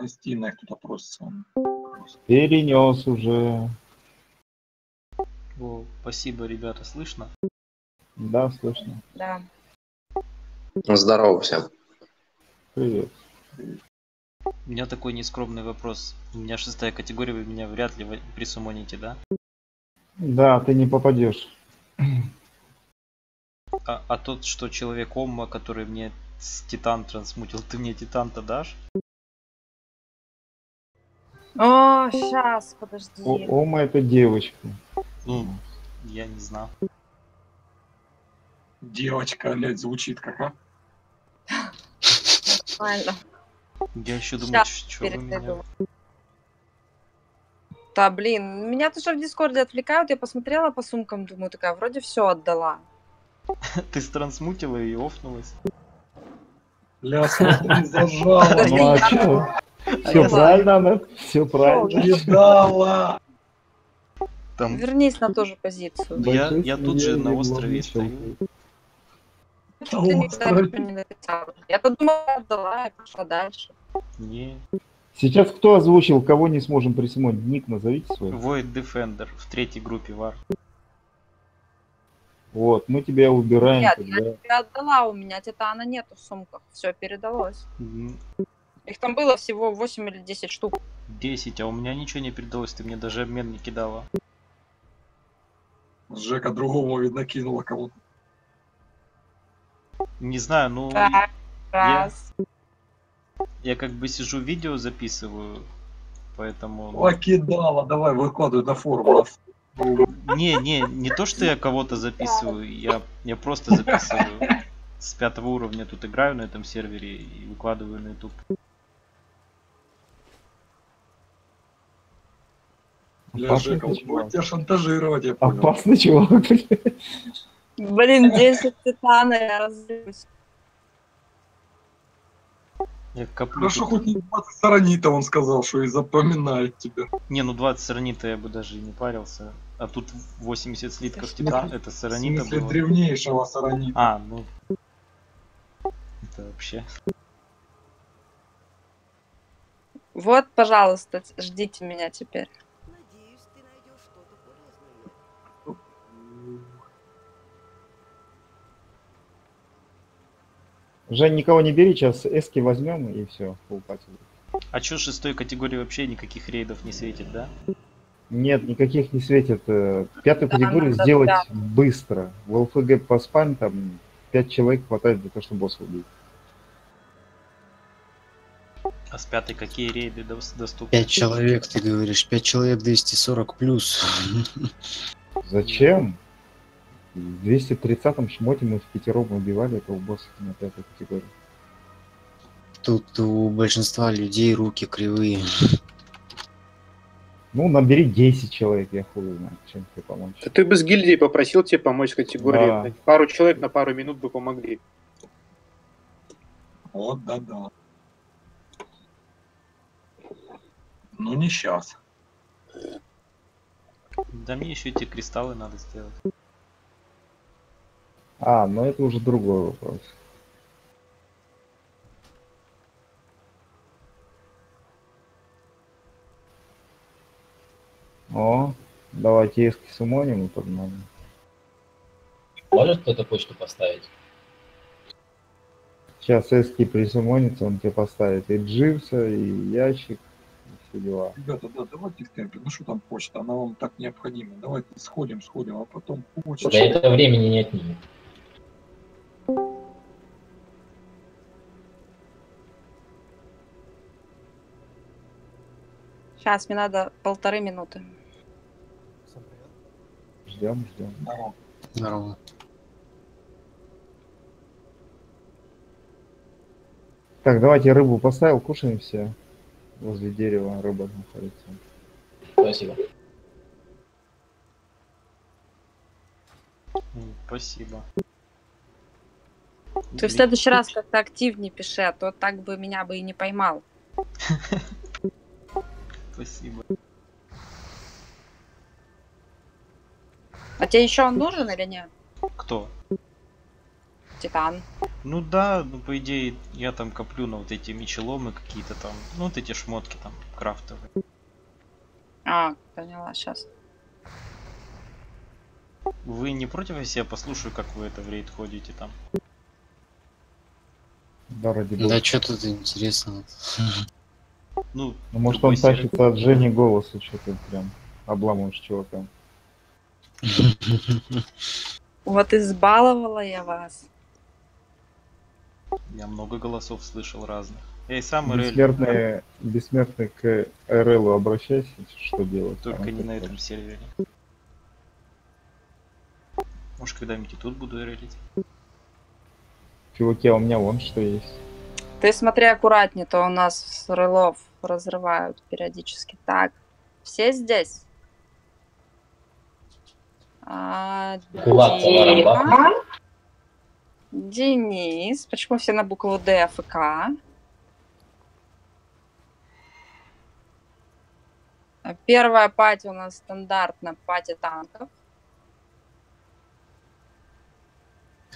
Гостиная кто-то просится. Перенес уже. О, спасибо, ребята, слышно? Да, слышно. Да. Здорово всем. Привет. У меня такой нескромный вопрос. У меня шестая категория, вы меня вряд ли присумоните, да? Да, ты не попадешь. А, а тот, что человек Омма, который мне с Титан трансмутил, ты мне Титан-то дашь? О, сейчас, подожди. О, Ома это девочка. Ну, я не знал. Девочка, блядь, звучит как, а? Нормально. Я еще думаю, что вы меня... Да, блин, меня тоже в Дискорде отвлекают, я посмотрела по сумкам, думаю, такая, вроде все отдала. Ты страnsмутила и офнулась. Бля, смотри, зажала. Все правильно, она. Все правильно. Кидала. Там Вернись на ту же позицию. Я- я тут же на острове стою. Ты не. Я-то думала, отдала, и пошла дальше. не... Сейчас кто озвучил, кого не сможем присмотреть? Ник назовите свой. Void Defender в третьей группе вар. Вот, мы тебя убираем Нет, тогда. Я отдала, у меня титана нету в сумках. Все передалось. М, Их там было всего 8 или 10 штук. 10, а у меня ничего не передалось, ты мне даже обмен не кидала. Жека другому, видно, кинула кого-то. Не знаю, ну... Так, раз. Я как бы сижу, видео записываю, поэтому... ну, О, кидала, давай, выкладывай на форум. Не, не, не то, что я кого-то записываю, я, я просто записываю. С пятого уровня тут играю на этом сервере и выкладываю на YouTube. Бля, Опасный Жека, он чувак. будет тебя шантажировать, я понял. Опасный чувак. блин. Блин, 10 титана, я разлюсь. Я коплю Хорошо, хоть не 20 саранита, он сказал, что и запоминает тебя. Не, ну 20 саранита я бы даже и не парился. А тут 80 слитков титана, это саранита было. древнейшего саранита. А, ну... Это вообще... Вот, пожалуйста, ждите меня теперь. Жень, никого не бери, сейчас эски возьмем и все, полпати. А чё шестой категории вообще никаких рейдов не светит, да? Нет, никаких не светит. э, Пятую Да, категорию надо, сделать да. быстро. В ЛФГ по спам там 5 человек хватает для того, чтобы босса убить. А с пятой какие рейды дос- доступны? Пять человек, ты говоришь, пять человек 240 плюс. Зачем? В 230-м шмоте мы в пятером убивали этого босса на пятой категории. Тут у большинства людей руки кривые. Ну, набери 10 человек, я хуй знаю, чем тебе помочь. Да ты бы с гильдией попросил тебе помочь с категорией. Да. Пару человек на пару минут бы помогли. Вот, да-да. Ну, не сейчас. Да мне еще эти кристаллы надо сделать. А, ну это уже другой вопрос. О, давайте эски сумоним и погнали. Может кто-то почту поставить? Сейчас эски присумонится, он тебе поставит и дживса, и ящик, и все дела. Ребята, да, давайте темпе. Ну что там почта, она вам так необходима. Давайте сходим, сходим, а потом почта. Да это времени не отнимет. Сейчас, мне надо полторы минуты. Ждем, ждем. Здорово. Здорово. Так, давайте рыбу поставил, кушаем все. Возле дерева рыба находится. Спасибо. Спасибо. Ты в следующий раз как-то активнее пиши, а то так бы меня бы и не поймал. Спасибо. А тебе еще он нужен или нет? Кто? Титан. Ну да, ну по идее я там коплю на вот эти мечеломы какие-то там, ну вот эти шмотки там крафтовые. А, поняла, сейчас. Вы не против, если я послушаю, как вы это в рейд ходите там? Да, ради бога. Да что тут интересно? Ну, Ну, может он тащится от Жени голоса, что ты прям обламываешь чувака. Вот избаловала я вас. Я много голосов слышал разных. Эй, сам РЛ, Бессмертный, бессмертный к РЛу обращайся, что делать? только не на этом сервере. Может когда-нибудь и тут буду релить. Чуваки, а у меня вон что есть. Ты смотри аккуратнее, то у нас рылов разрывают периодически. Так, все здесь? А, Дима. Денис, почему все на букву Д, и К? А Первая пати у нас стандартно пати танков.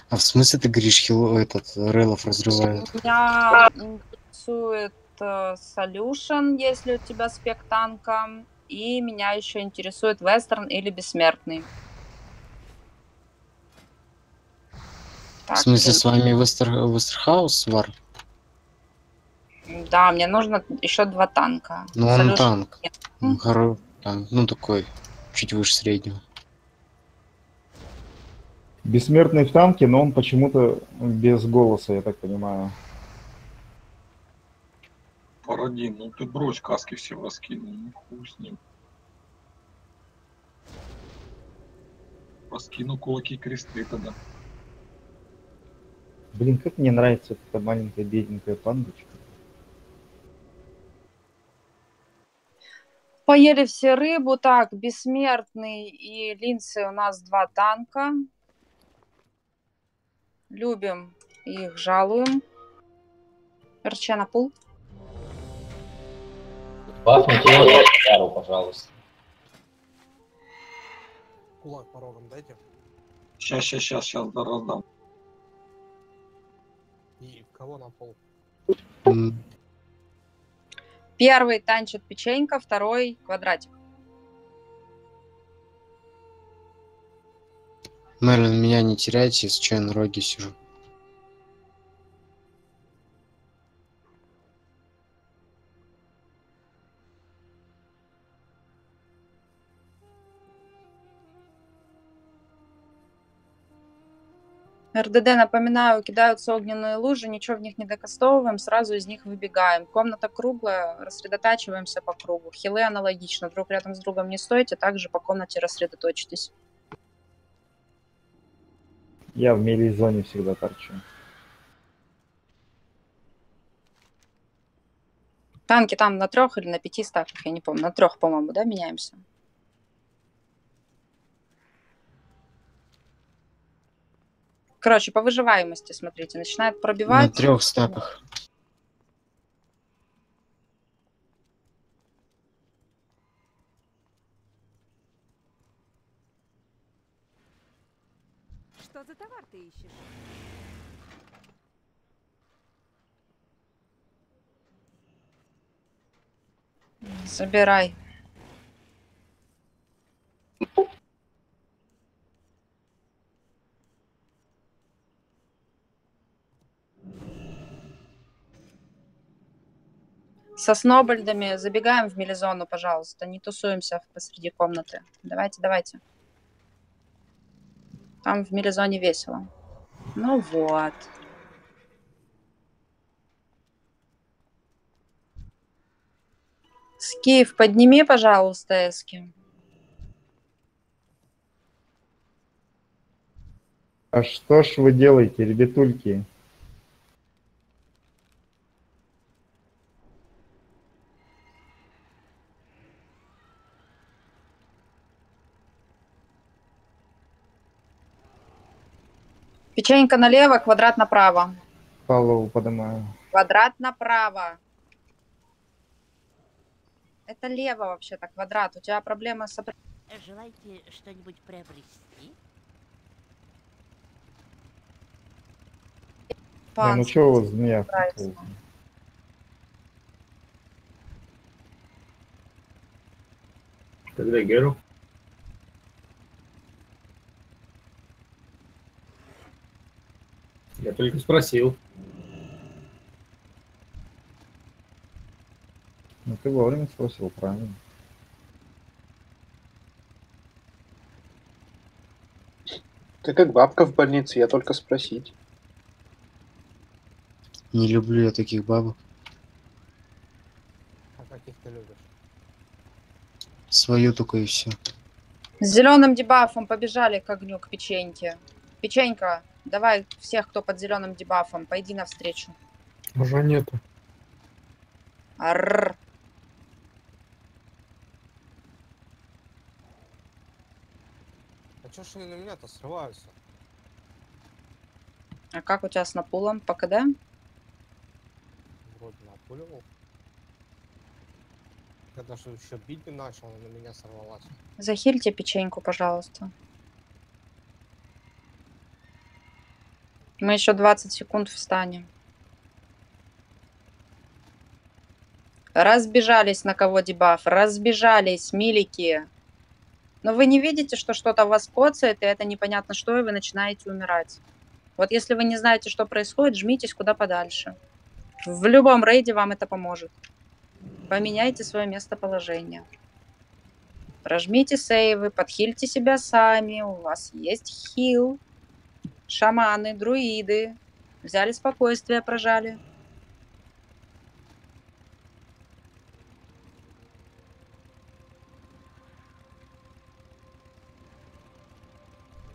А в смысле ты говоришь, хило этот Релов разрывает? Меня интересует э, Solution, если у тебя спек танка. И меня еще интересует Вестерн или Бессмертный. В Так, смысле, блин. с вами Вестер... Вестерхаус вар? Да, мне нужно еще два танка. Ну он Solution танк. нет. Хоро- танк. Ну такой, чуть выше среднего. Бессмертный в танке, но он почему-то без голоса, я так понимаю. Парадин, ну ты брось, каски все раскинул, ну хуй с ним. Раскину кулаки кресты тогда. Блин, как мне нравится эта маленькая бедненькая пандочка. Поели все рыбу. Так, Бессмертный и Линцы у нас два танка. Любим их жалуем. РЧ на пул. Бахните его Яру, пожалуйста. Кулак по рогам дайте. Сейчас, сейчас, сейчас, сейчас раздам. И кого на пол? Первый танчит печенька, второй квадратик. Мерлин, меня не теряйте, если что, я на роге сижу. РДД, напоминаю, кидаются огненные лужи, ничего в них не докастовываем, сразу из них выбегаем. Комната круглая, рассредотачиваемся по кругу. Хилы аналогично, друг рядом с другом не стойте, также по комнате рассредоточитесь. Я в мили-зоне всегда торчу. Танки там на трех или на пяти стаках, я не помню. На трех, по-моему, да, меняемся? Короче, по выживаемости, смотрите, начинает На пробивать. трех стаках. Что за товар ты ищешь? Забирай. Со снобальдами забегаем в мелизону, пожалуйста. Не тусуемся посреди комнаты. Давайте, давайте. Там в мелизоне весело. Ну вот. Скиф, подними, пожалуйста, эски. А что ж вы делаете, ребятульки? Печенька налево, квадрат направо. Павлову поднимаю. Квадрат направо. Это лево вообще-то, квадрат. У тебя проблемы с... Желаете что-нибудь приобрести? ну Пан, чё у вас змея? Тогда Геру. Я только спросил. Ну ты вовремя спросил, правильно. Ты как бабка в больнице, я только спросить. Не люблю я таких бабок. А каких ты любишь? Свою только и все. С зеленым дебафом побежали к огню, к печеньке. Печенька, давай всех, кто под зеленым дебафом, пойди навстречу. Уже нету. Арррр. А чё ж они на меня-то срываются? А как у тебя с напулом? По КД? Вроде напуливал. Я даже еще бить не начал, она на меня сорвалась. Захильте печеньку, пожалуйста. Мы еще 20 секунд встанем. Разбежались на кого дебаф. Разбежались, милики. Но вы не видите, что что-то вас коцает, и это непонятно что, и вы начинаете умирать. Вот если вы не знаете, что происходит, жмитесь куда подальше. В любом рейде вам это поможет. Поменяйте свое местоположение. Прожмите сейвы, подхильте себя сами. У вас есть хил. Шаманы, друиды. Взяли спокойствие, прожали.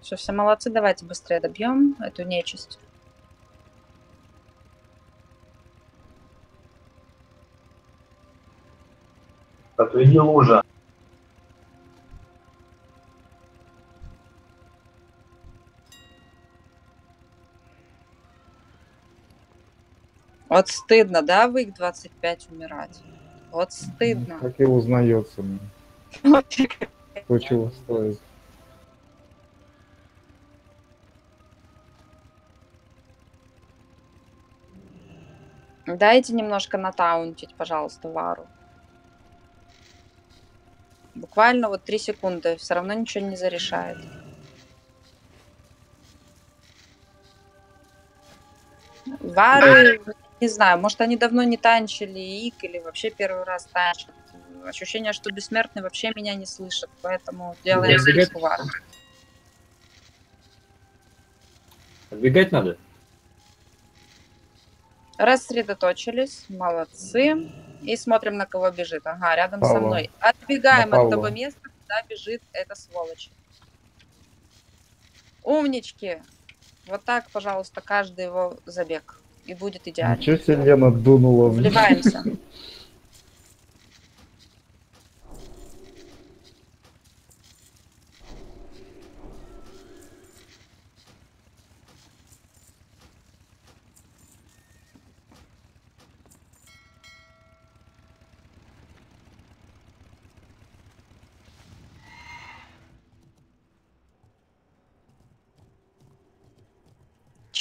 Все, все молодцы, давайте быстрее добьем эту нечисть. Отведи лужа. Вот стыдно, да, в их 25 умирать? Вот стыдно. Как и узнается мне. Кто чего стоит. Дайте немножко натаунтить, пожалуйста, Вару. Буквально вот 3 секунды, все равно ничего не зарешает. Вары, не знаю, может они давно не танчили ик или вообще первый раз танчат. Ощущение, что бессмертный вообще меня не слышит, поэтому делаем Вару. Отбегать надо. Рассредоточились, молодцы. И смотрим, на кого бежит. Ага, рядом со Павла. мной. Отбегаем от того места, куда бежит эта сволочь. Умнички. Вот так, пожалуйста, каждый его забег. И будет идеально. Ничего себе Лена дунула. Вливаемся.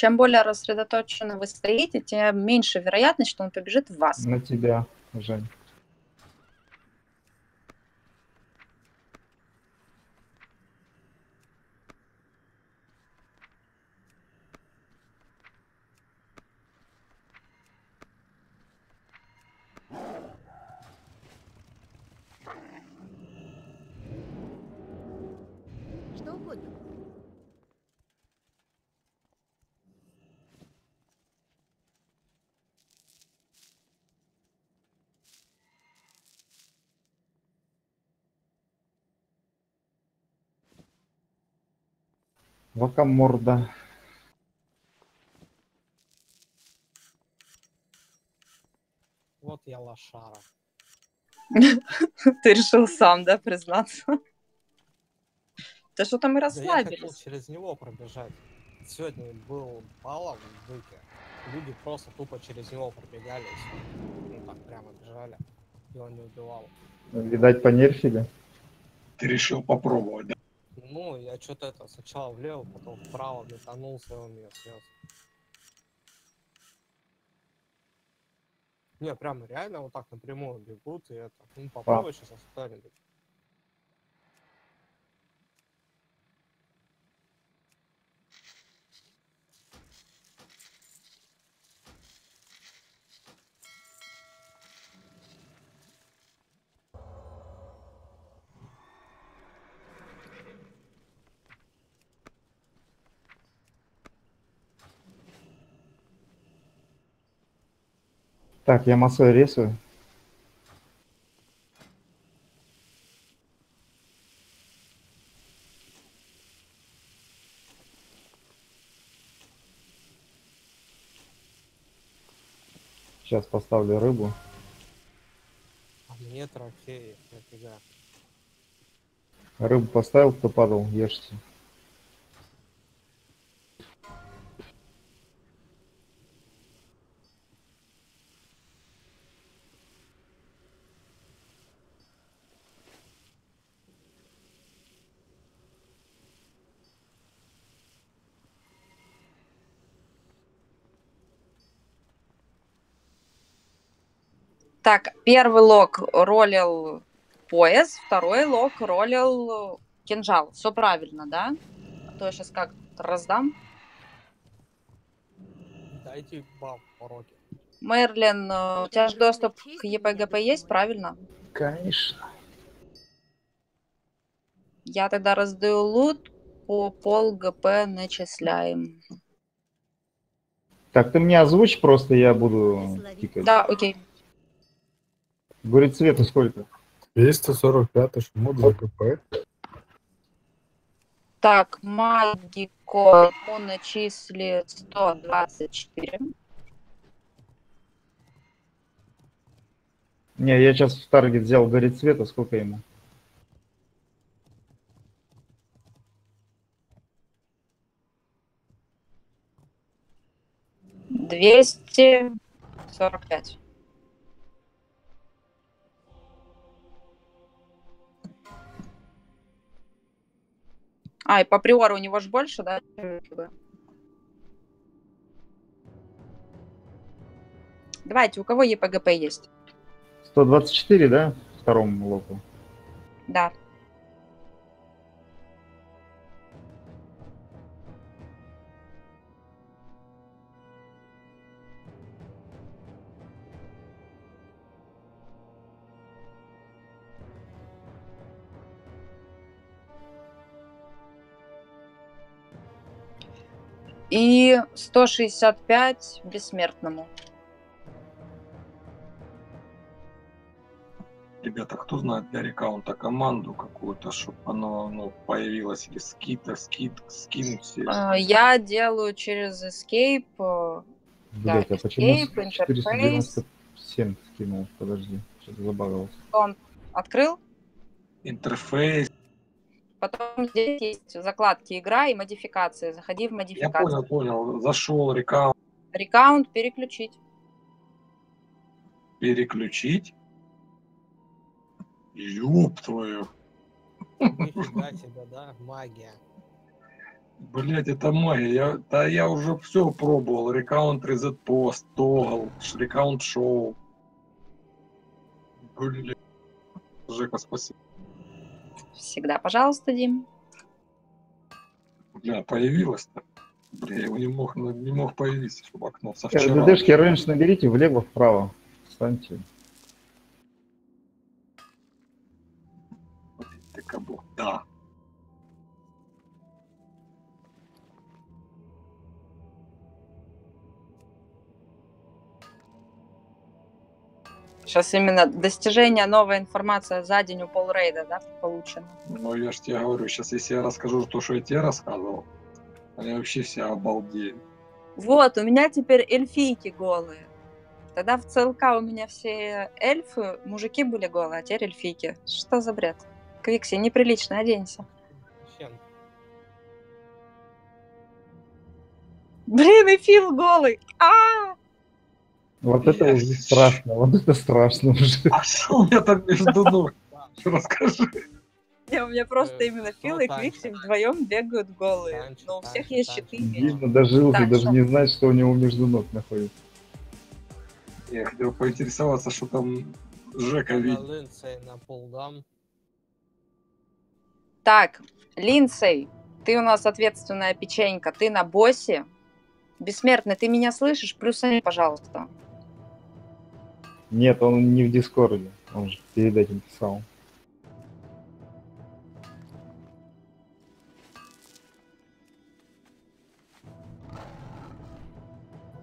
Чем более рассредоточенно вы стоите, тем меньше вероятность, что он побежит в вас. На тебя, Жень. Вакаморда. Вот я лошара. Ты решил сам, да, признаться? Да что там мы Да я хотел расслабились. через него пробежать. Сегодня был балом в Быке. Люди просто тупо через него пробегали. и. Ну так прямо бежали. И он не убивал. Видать, понерфили. Ты решил попробовать, да? Ну, я что-то это сначала влево, потом вправо метанулся, и он снес. Не, прям реально вот так напрямую бегут, и это. Ну, попробуй а. сейчас остановить. Так, я массой рисую. Сейчас поставлю рыбу. А мне трофеи, нафига. Рыбу поставил, кто падал, ешьте. Так, первый лог ролил пояс, второй лог ролил кинжал. Все правильно, да? А то я сейчас как раздам. Дайте баб пороки. Мерлин, э, у тебя же доступ к ЕПГП есть, правильно? Конечно. Я тогда раздаю лут, по пол ГП начисляем. Так, ты мне озвучь просто, я буду тикать. Да, окей. Говорит, цвету сколько? 245 шмот за ГП. Так, магико ему начислит 124. Не, я сейчас в таргет взял горит цвета, сколько ему? Двести сорок пять. А, и по приору у него же больше, да? Давайте, у кого ЕПГП есть? 124, да? Второму локу. Да. И 165 бессмертному. Ребята, кто знает для рекаунта команду какую-то, чтобы оно ну, появилось или скита, скид, скинуть все. А, Я делаю через Escape. э, Блять, Да, а почему escape, interface. 497 скинул? Подожди, что-то. Он открыл. Интерфейс. Потом здесь есть закладки игра и модификации. Заходи в Я модификации. понял, понял. Зашел рекаунт Рекаунт переключить. переключить. Ёб твою. Нифига себе, да? Магия. Блять, это магия. Я, да я уже все пробовал. Рекаунт Reset Post, Тогл, рекаунт Шоу. Блин. Жека, спасибо. Всегда, пожалуйста, Дим. Бля, появилось-то. Бля, я его не мог, ну, не мог появиться, чтобы окно со вчера. РДДшки рейндж наберите влево, вправо. Встаньте. Да. Сейчас именно достижение, новая информация за день у полрейда, да, получена. Ну, я ж тебе говорю, сейчас если я расскажу то, что я тебе рассказывал, они вообще все обалдеют. Вот, у меня теперь эльфийки голые. Тогда в ЦЛК у меня все эльфы, мужики были голые, а теперь эльфийки. Что за бред? Квикси, неприлично, оденься. Блин, и Фил голый. А! Вот это Блядь. уже страшно, вот это страшно уже. А что у меня там между ног? Расскажи. Не, у меня просто Э, именно что Фил и? Квикси вдвоем бегают голые. Но у всех есть щиты. Видно, дожил, ты Так, даже не знаешь, что у него между ног находится. Я хотел поинтересоваться, что там Жека видит. Так, Линдсей, ты у нас ответственная печенька, ты на боссе. Бессмертный, ты меня слышишь? Плюсани, пожалуйста. Нет, он не в Дискорде. Он же перед этим писал.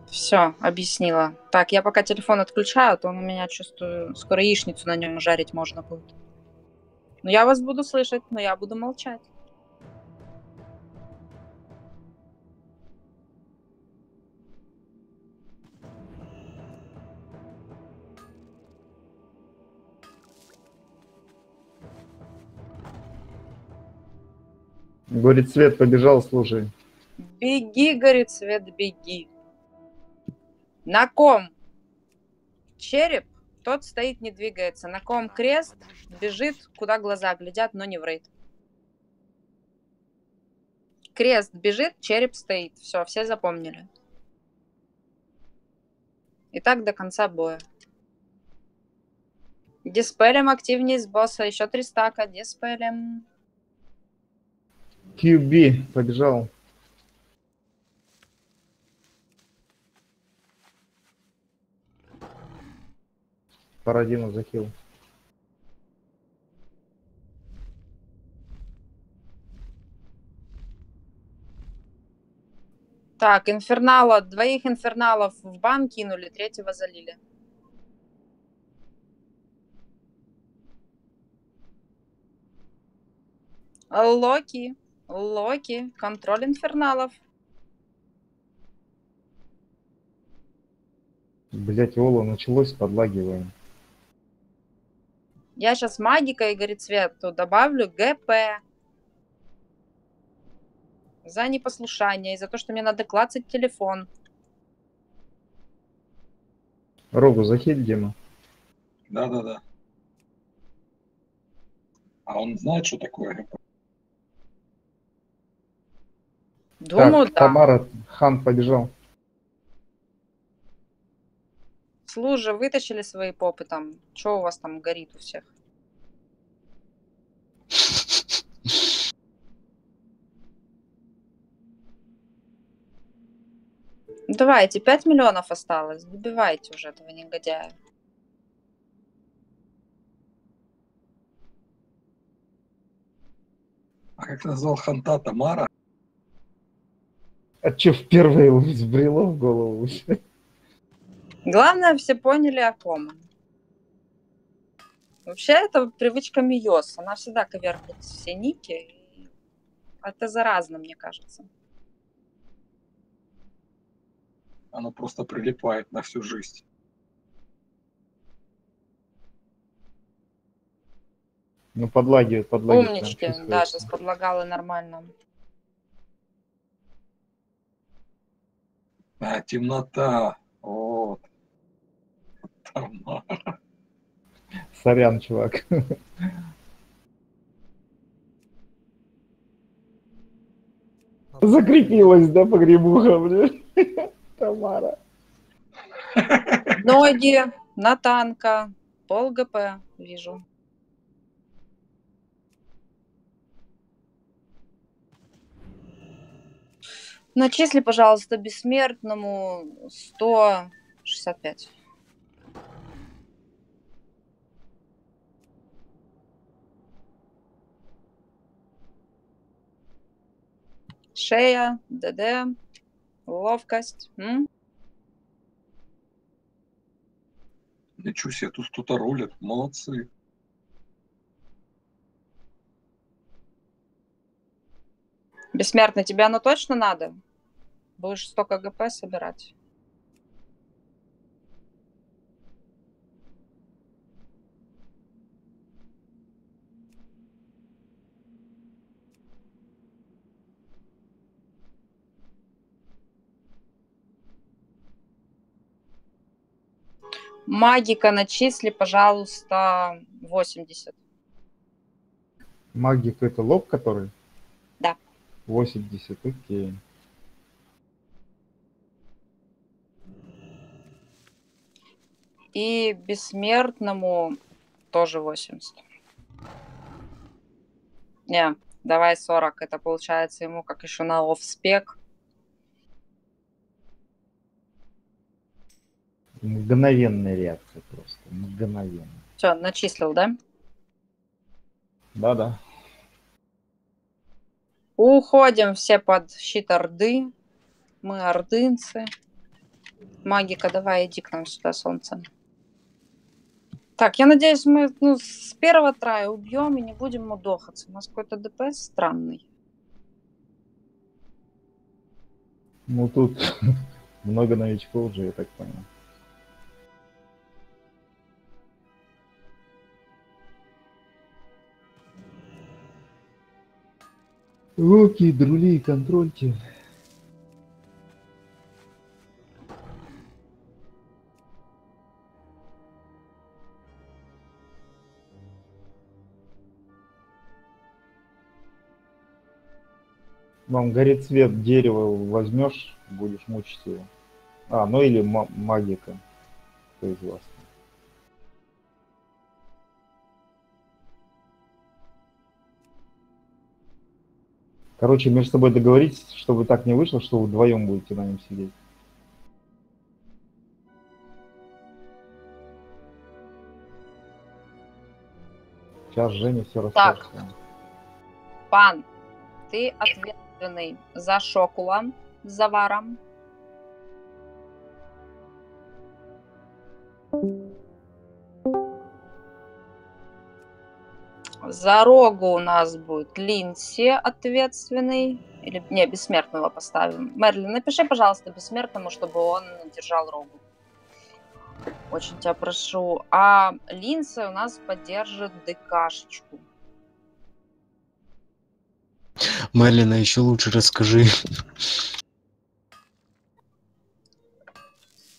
Все, объяснила. Так, я пока телефон отключаю, а то он у меня, чувствую, скоро яичницу на нем жарить можно будет. Ну, я вас буду слышать, но я буду молчать. Говорит, свет побежал, слушай. Беги, говорит Свет, беги. На ком череп, тот стоит, не двигается. На ком крест, бежит, куда глаза глядят, но не в рейд. Крест бежит, череп стоит. Все, все запомнили. И так до конца боя. Диспелем активнее с босса. Еще три стака. Диспелем. QB побежал. Парадину захил. Так, инфернала, двоих инферналов в бан кинули, третьего залили. Локи, Локи, контроль инферналов. Блять, Ола началось, подлагиваем. Я сейчас магика, Игорь Цвету, добавлю ГП. За непослушание и за то, что мне надо клацать телефон. Рогу захиль, Дима. Да-да-да. А он знает, что такое ГП? Думаю, так, да. Тамара, Хан побежал. Служи, вытащили свои попы там. Что у вас там горит у всех? Давайте, 5 миллионов осталось. Добивайте уже этого негодяя. А как назвал Ханта Тамара? А че впервые взбрело в голову? Главное, все поняли о ком. Вообще, это привычка Миос. Она всегда коверкает все ники. Это заразно, мне кажется. Оно просто прилипает на всю жизнь. Ну, подлагивает, подлагивает. Умнички. Да, сейчас подлагала нормально. А, темнота. Вот. Тамара. Сорян, чувак. Закрепилась, да, погребуха, блин? Тамара. Ноги, Натанка, пол ГП вижу. Начисли, пожалуйста, бессмертному 165. Шея, ДД, ловкость. М? Ничего себе, тут кто-то рулит. Молодцы. Бессмертный, тебе оно точно надо? Будешь столько ГП собирать? Магика начисли, пожалуйста, 80. Магик это лоб, который? Да. 80, окей. И бессмертному тоже 80. Не, давай 40. Это получается ему как еще на офспек. Мгновенная реакция просто. Мгновенная. Все, начислил, да? Да-да. Уходим все под щит Орды. Мы ордынцы. Магика, давай иди к нам сюда, солнце. Так, я надеюсь, мы ну, с первого трая убьем и не будем мудохаться. У нас какой-то ДПС странный. Ну тут много новичков уже, я так понял. Руки, друли, контрольте. Вам горит цвет дерева, возьмешь, будешь мучить его. А, ну или ма- магика. Кто из вас? Короче, между собой договоритесь, чтобы так не вышло, что вы вдвоем будете на нем сидеть. Сейчас Женя все Так. расскажет. Пан, ты ответственный за Шокула с заваром. За рогу у нас будет Линси ответственный. Или, не, бессмертного поставим. Мерлин, напиши, пожалуйста, бессмертному, чтобы он держал рогу. Очень тебя прошу. А Линси у нас поддержит ДКшечку. Мерлина, еще лучше расскажи.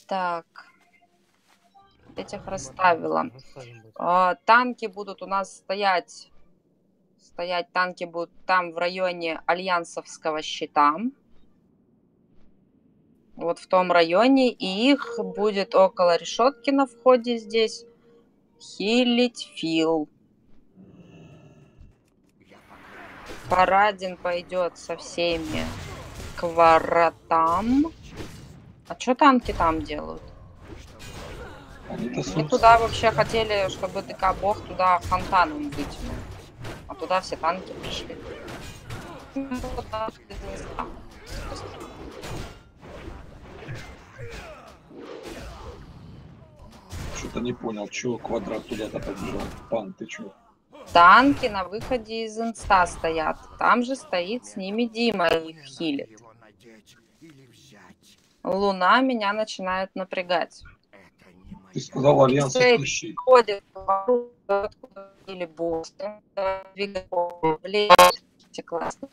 Так. Этих расставила. А, танки будут у нас стоять. Стоять танки будут там в районе Альянсовского щита. Вот в том районе. И их будет около решетки на входе здесь. Хилить Фил. Парадин пойдет со всеми к воротам. А что танки там делают? Мы туда вообще хотели, чтобы ДК Бог туда фонтаном вытянул. А туда все танки пришли. Что-то не понял, чего квадрат туда-то побежал. Пан, ты чё? Танки на выходе из инста стоят. Там же стоит с ними Дима и их хилит. Луна меня начинает напрягать. Ты сказал альянс ищи. ходит или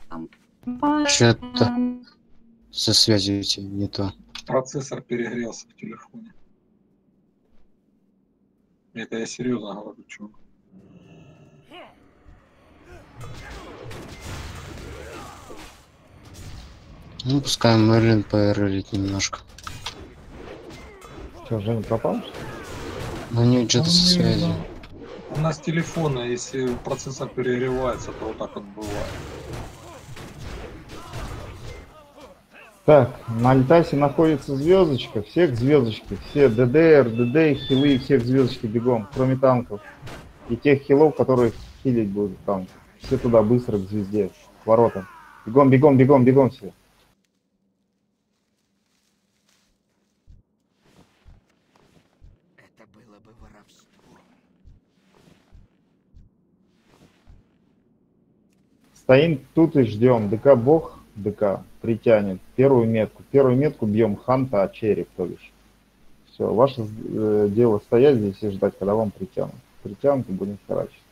там. Что-то со связью не то. Процессор перегрелся в телефоне. Это я серьезно говорю, чувак. Ну, пускай Мерлин поэролит немножко. Что, Женя пропал? Ну, у него что-то со Ну, связью. У нас телефоны, если процессор перегревается, то вот так вот бывает. Так, на Альтасе находится звездочка, всех звездочки, все ДДР, ДД, хилы, всех звездочки бегом, кроме танков. И тех хилов, которые хилить будут танки. Все туда быстро к звезде, к воротам. Бегом, бегом, бегом, бегом все. Это было бы воровством. Стоим тут и ждем. ДК бог, ДК притянет первую метку. Первую метку бьем ханта, а череп, то бишь. Все, ваше э, дело стоять здесь и ждать, когда вам притянут. Притянут и будем херачить.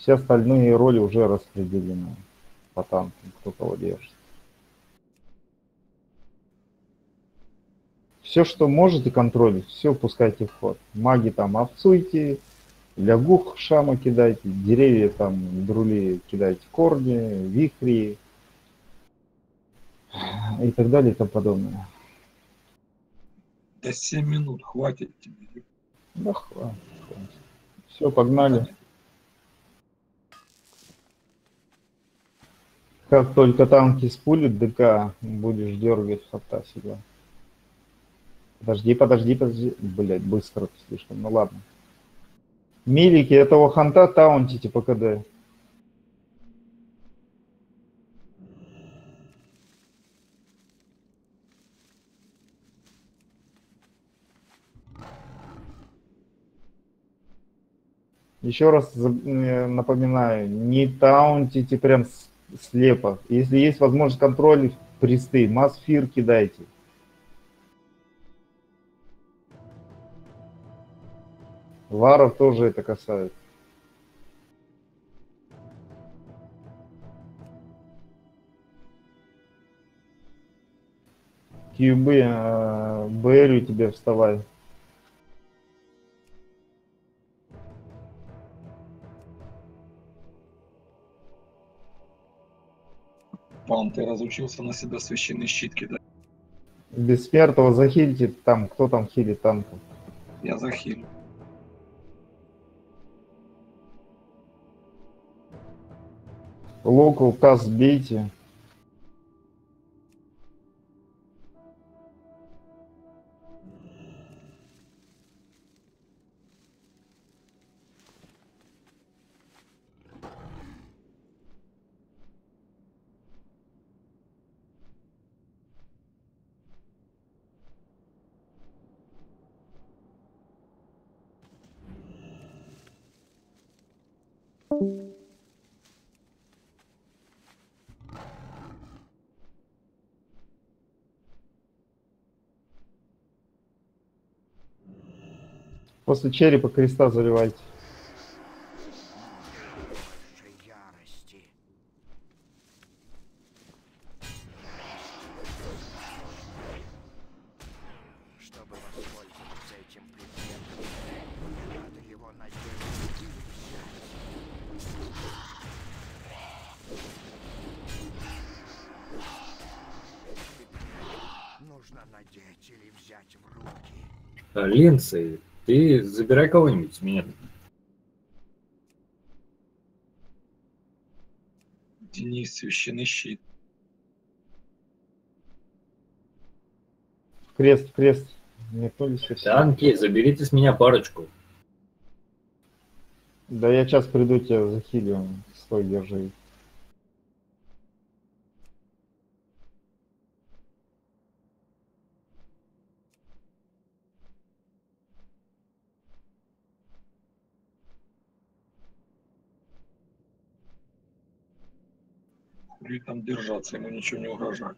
Все остальные роли уже распределены по танкам, кто кого держит. Все, что можете контролить, все пускайте в ход. Маги там овцуйте, лягух шама кидайте, деревья там, друли кидайте корни, вихри и так далее и тому подобное. Да 7 минут хватит тебе. Да хватит. Все, погнали. Как только танки спулят ДК, будешь дергать хота себя. Подожди, подожди, подожди. Блять, быстро слишком. Ну ладно. Милики этого ханта таунтите по КД. Еще раз э, напоминаю, не таунтите прям с- слепо. Если есть возможность контроля присты, масфир кидайте. Варов тоже это касается. Кьюбы, э, БР тебе вставай. Пан, ты разучился на себя священный щит кидать. Бессмертного захилите там, кто там хилит танков. Я захилю. Локал каз бейте. После черепа креста заливайте. ярости. Ты забирай кого-нибудь с меня. Денис, священный щит. Крест, крест. Метнулись все. Танки, заберите с меня парочку. Да я сейчас приду тебя захилю. Стой, держи. Хули там держаться, ему ничего не угрожает.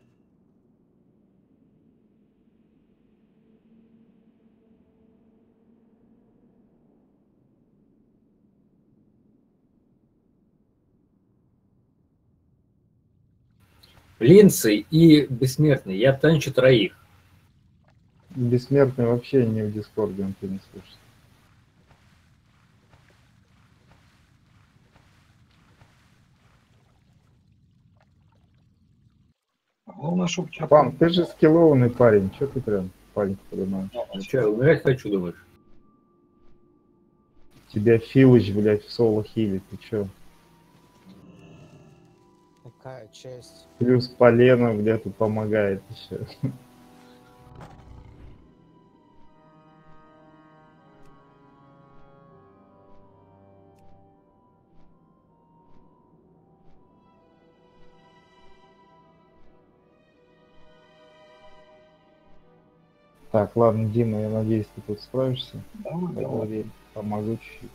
Линдсей и Бессмертный, я танчу троих. Бессмертный вообще не в Дискорде, он тебя не слышит. Главное, чтобы тебя... Пан, ты же скиллованный парень, что ты прям паник поднимаешь? Ну что, умирать хочу, думаешь? Тебя Филыч, блядь, в соло хилит, ты чё? Какая честь. Плюс полено, блядь, тут помогает еще. Так, ладно, Дима, я надеюсь, ты тут справишься. Давай, давай. Помогу чуть-чуть.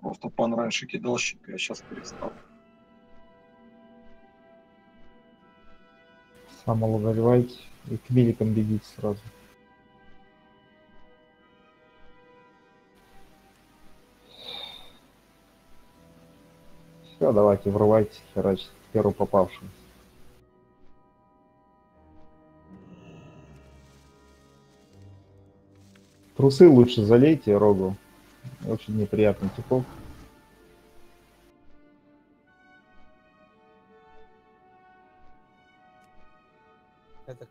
Просто пан раньше кидал щит, я сейчас перестал. Самого заливайте и к миликам бегите сразу. Все, давайте, врывайте, херачьте, первый попавший. Трусы лучше залейте рогу. Очень неприятный типок.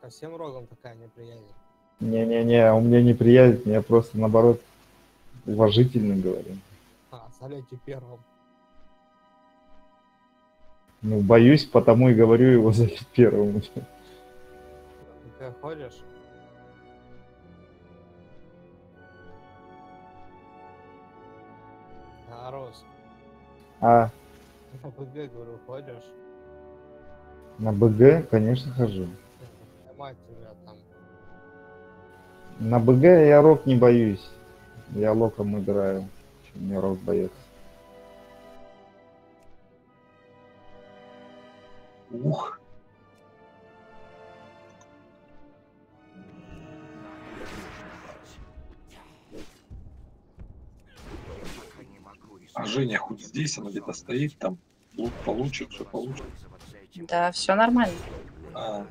Ко всем рогам такая неприязнь. Не-не-не, у меня неприязнь, я просто наоборот уважительно говорю. А, залейте первым. Ну, боюсь, потому и говорю его за первым. Ты ходишь? Рос, А на БГ, говорю, ходишь? на БГ, конечно, хожу. Мать тебя там. На БГ я рок не боюсь. Я локом играю. Чем мне рок боец. Ух. Пока не могу А Женя хоть здесь, она где-то стоит, там лут получит, все получит. Да, все нормально. А.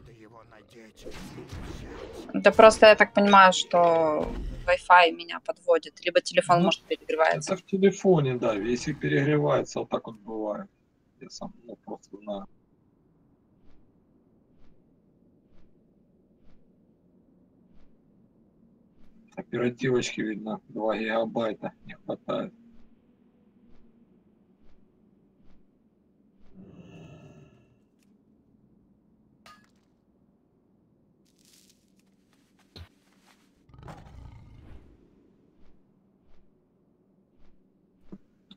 Да просто я так понимаю, что Wi-Fi меня подводит, либо телефон Ну, может перегревается. это в телефоне, да, если перегревается, вот так вот бывает. Я сам, ну, просто знаю. Оперативочки, видно, 2 гигабайта не хватает.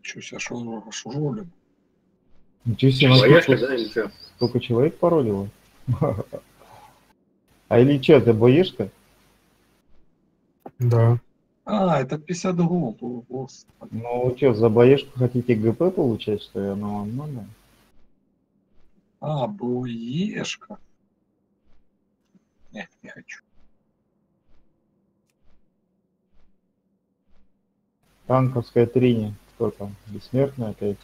Че, сейчас шурулим? Ничего себе, на Боишься, сколько, да, или сколько человек паролило? А или что, ты боишься? Да. А, это 50 голд, о, господи. Ну что, за боешку хотите ГП получать, что ли? Оно вам надо? А, буешка. Нет, не хочу. Танковская трини. Кто там? Бессмертный опять?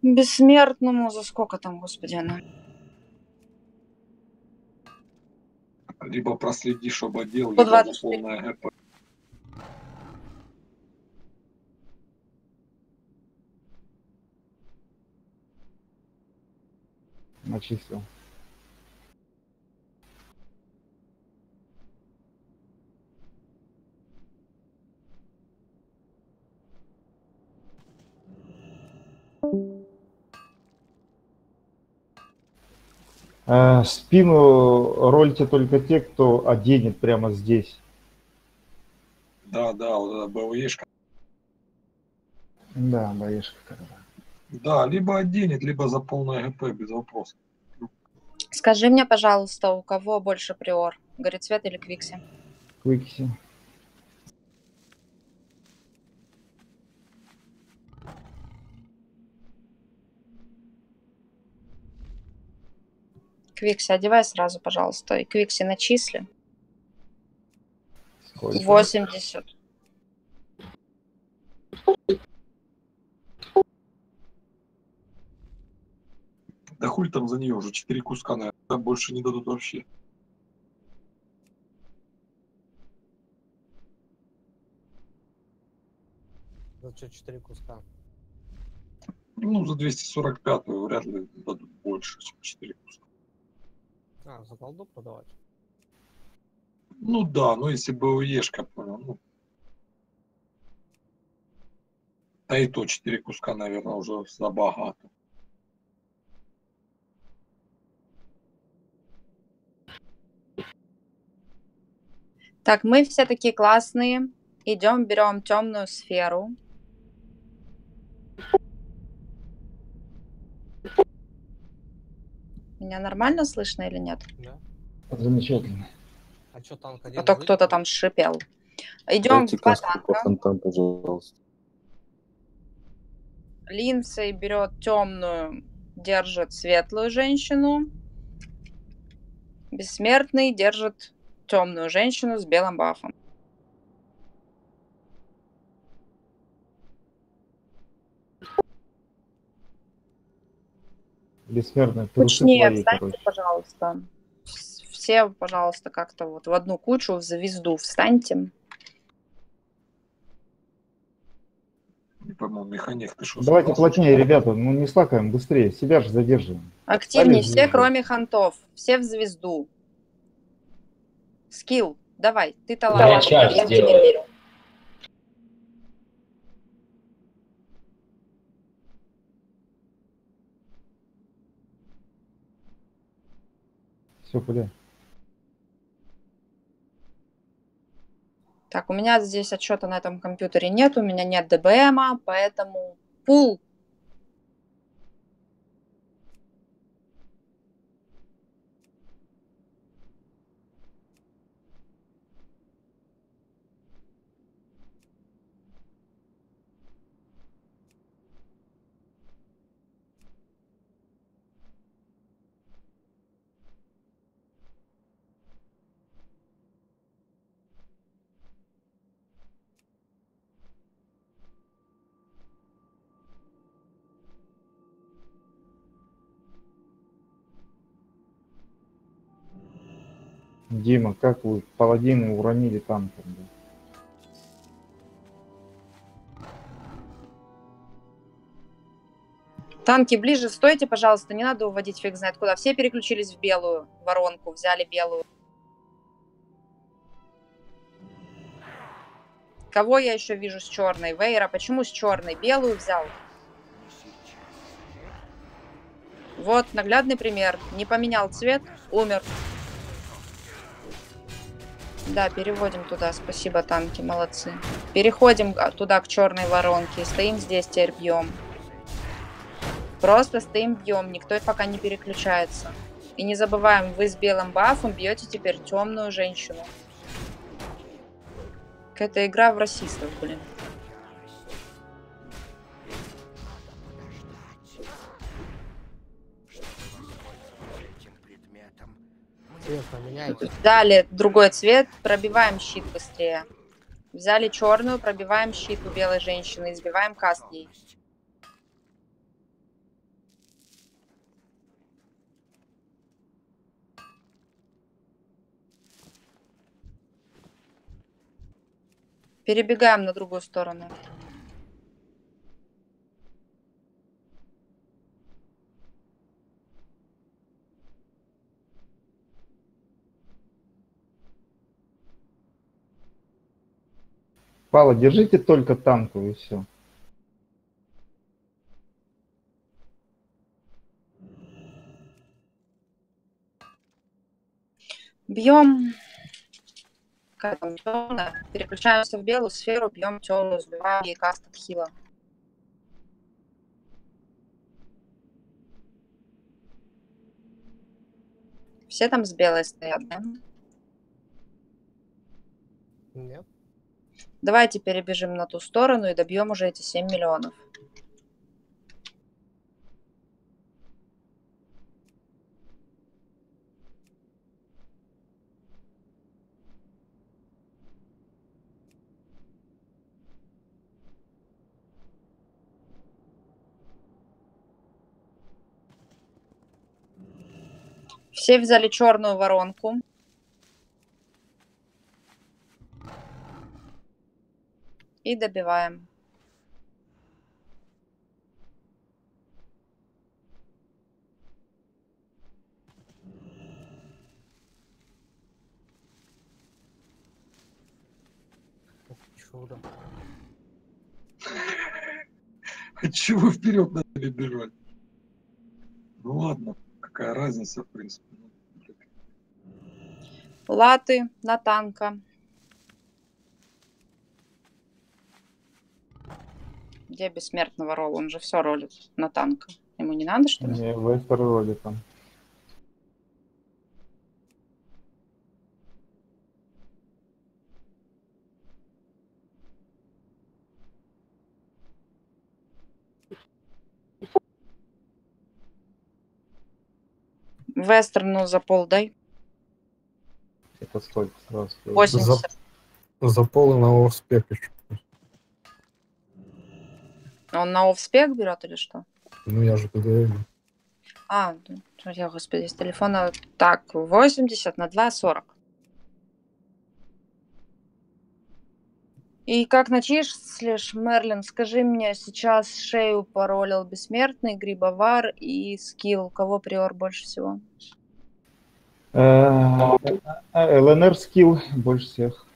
Бессмертному за сколько там, господи, она? Либо проследи, чтобы отдел, либо 124. полная ГП. Начислил. Спину рольте только те, кто оденет прямо здесь. Да, да, вот эта БВЕшка. Да, когда. Да, либо оденет, либо за полное ГП, без вопросов. Скажи мне, пожалуйста, у кого больше приор? Горецвет или Квикси? Квикси. Квикси, одевай сразу, пожалуйста. И Квикси начисли. Сколько? 80. Да хуй там за нее уже, 4 куска, наверное, там больше не дадут вообще. За что, четыре куска? Ну, за 245 вряд ли дадут больше, чем 4 куска. А, за голду продавать? Ну да, ну если БВЕшка, понял, ну. Да и то 4 куска, наверное, уже забагато. Так, мы все такие классные. Идем, берем темную сферу. Меня нормально слышно или нет? Да. Замечательно. А что, танк один А то кто-то там шипел. Идем в два танка. пожалуйста. Линдсей берет темную, держит светлую женщину. Бессмертный держит темную женщину с белым бафом. Бессмертные трусы Кучнее, твои, встаньте, короче. пожалуйста. Вс- Все, пожалуйста, как-то вот в одну кучу, в звезду встаньте. Не пойму, механик, ты что? Давайте плотнее, ребята, ну не слакаем, быстрее, себя же задерживаем. Активнее, Стали все, кроме хантов. Все в звезду. Скилл, давай, ты Я талант. чар я в тебя верю. Все, бля. Так, у меня здесь отчета на этом компьютере нет, у меня нет ДБМа, поэтому пул. Дима, как вы паладины уронили танком? Танки ближе, стойте, пожалуйста, не надо уводить фиг знает куда. Все переключились в белую воронку, взяли белую. Кого я еще вижу с черной? Вейра, почему с черной? Белую взял. Вот, наглядный пример. Не поменял цвет, умер. Да, переводим туда. Спасибо, танки, молодцы. Переходим туда, к черной воронке. Стоим здесь, теперь бьем. Просто стоим, бьем. Никто пока не переключается. И не забываем, вы с белым бафом бьете теперь темную женщину. Какая-то игра в расистов, блин. Поменяйте. Взяли другой цвет, пробиваем щит быстрее. Взяли черную, пробиваем щит у белой женщины, избиваем каст ей. Перебегаем на другую сторону. Пала, держите только танку и все. Бьем. Темная. Переключаемся в белую сферу, бьем темную, сбиваем ей каст от хила. Все там с белой стоят, да? Нет. Давайте перебежим на ту сторону и добьем уже эти 7 миллионов. Все взяли черную воронку. И добиваем. Чудо. А чего вперед надо бежать? Ну ладно, какая разница, в принципе. Ну. Латы на танка. Где бессмертного ролла? Он же все ролит на танка. Ему не надо, что ли? Не, Вестер вроде там. Вестерну за пол дай. Это сколько сразу? скажу? 80. За полы на успех еще. Он на офспек берет или что? Ну я же говорю. А, я, господи, с телефона. Так, 80 на 2, 40. И как начислишь, Мерлин, скажи мне, сейчас шею паролил Бессмертный, Грибовар и скилл. Кого приор больше всего? Э, ЛНР скилл больше всех.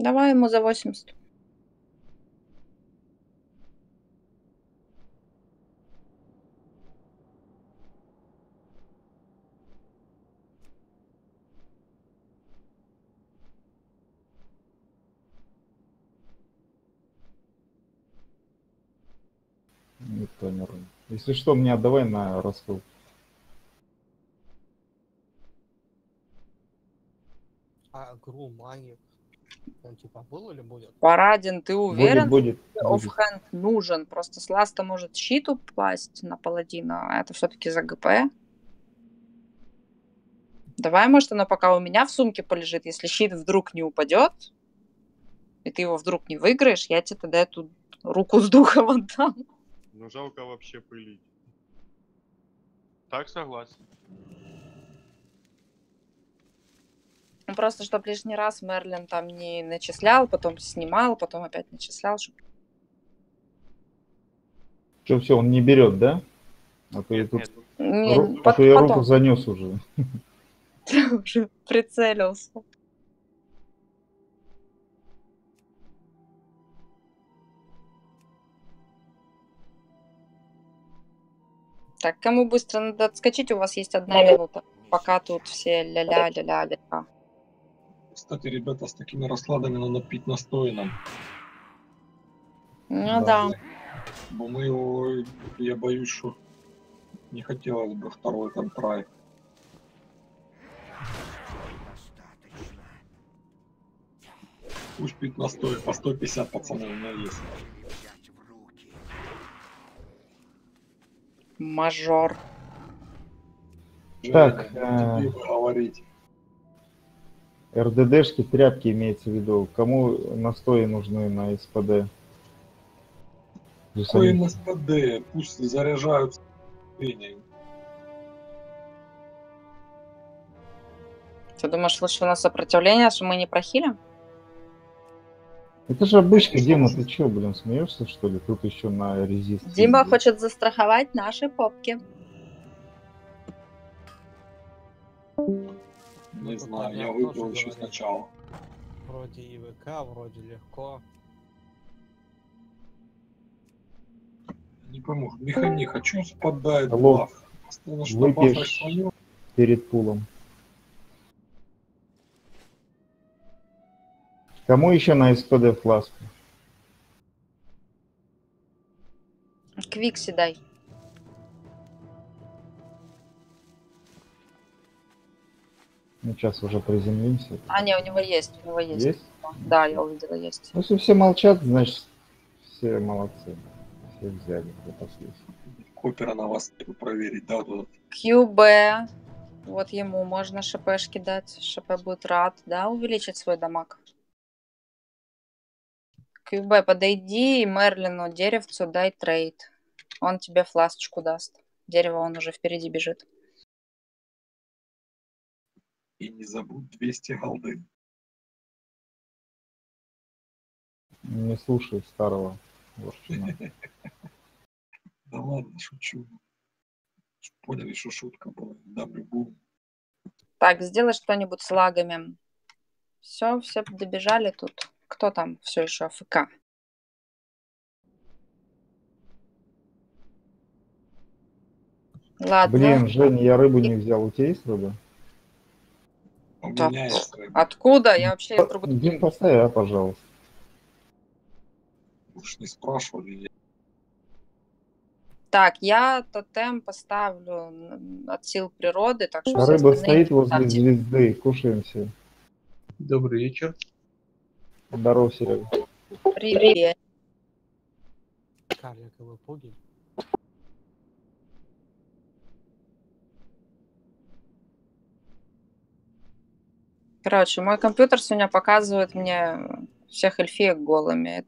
Давай ему за 80. Никто не рвет. Если что, мне отдавай на рассыл. А Гру Магик, он типа был или будет? Парадин, ты уверен? будет, Оффхенд нужен. Просто с ласта может щит упасть на паладина, а это все-таки за ГП. Давай, может, оно пока у меня в сумке полежит. Если щит вдруг не упадет, и ты его вдруг не выиграешь, я тебе тогда эту руку с духом отдам. Ну жалко вообще пылить. Так согласен. Ну, Просто, чтобы лишний раз Мерлин там не начислял, потом снимал, потом опять начислял. чтоб- Что, все, он не берет, да? А то я тут Не, ру- а пот- то я руку потом. занес уже. уже прицелился. Так, кому быстро надо отскочить? У вас есть одна минута. Пока тут все ля-ля, ля-ля, ля Кстати, ребята, с такими раскладами надо пить настояном. Ну да. Бо мы его, я боюсь, что не хотелось бы второй там трай. Пусть пить настой, по 150 пацаны у меня есть. Мажор. Так, э, говорить. РДДшки, тряпки имеется в виду. Кому настои нужны на СПД? Какой МСПД, пусть заряжаются. Ты думаешь, лучше у нас сопротивление, что мы не прохилим? Это же обычка, Дима, ты чё, блин, смеешься, что ли? Тут еще на резист. Дима хочет застраховать наши попки. Не знаю, я выбрал еще говорю. сначала. Вроде ИВК, вроде легко. Не пойму, механик, хочу спадает Алло. что свою. перед пулом. Кому еще на СПД фласку? Квикси дай. Ну, сейчас уже приземлимся. А, не, у него есть, у него есть. Есть? Да, я увидела, есть. Ну, Если все молчат, значит, все молодцы. Все взяли, запаслись. Копера на вас проверить, да, вот. QB. Вот ему можно ШПшки дать. ШП будет рад, да, увеличить свой дамаг. QB, подойди и Мерлину деревцу дай трейд. Он тебе фласочку даст. Дерево он уже впереди бежит. И не забудь 200 голды. Не слушай старого ворчуна. Да ладно, шучу. Поняли, что шутка была. Дам любую. Так, сделай что-нибудь с лагами. Все, все добежали тут. Кто там все еще АФК? Ладно. Блин, Женя, я рыбу не взял. У тебя есть рыба? У Да, меня есть рыба. Откуда? Я вообще трубы- Дим, поставь, а, пожалуйста. Уж не спрашивали. Так, я тотем поставлю от сил природы, так что А рыба стоит возле звезды. Кушаем все. Добрый вечер. Здорово, Серега. Привет. Карликовый пугель. Короче, мой компьютер сегодня показывает мне всех эльфиек голыми.